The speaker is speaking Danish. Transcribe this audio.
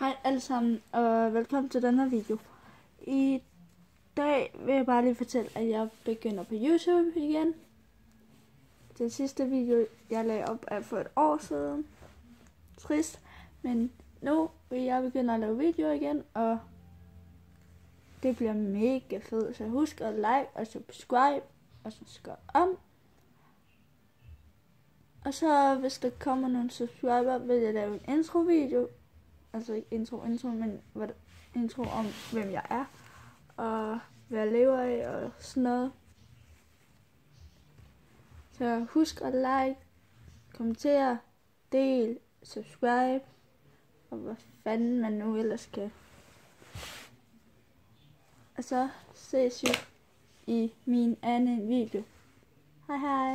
Hej alle sammen, og velkommen til den her video. I dag vil jeg bare lige fortælle, at jeg begynder på YouTube igen. Den sidste video, jeg lagde op, er for et år siden. Trist, men nu vil jeg begynde at lave videoer igen, og det bliver mega fedt. Så husk at like og subscribe, og så skal om. Og så hvis der kommer nogle subscriber, vil jeg lave en intro video, altså ikke intro, intro, men hvad, intro om, hvem jeg er, og hvad jeg lever af, og sådan noget. Så husk at like, kommentere, del, subscribe, og hvad fanden man nu ellers kan. Og så ses vi i min anden video. Hej hej!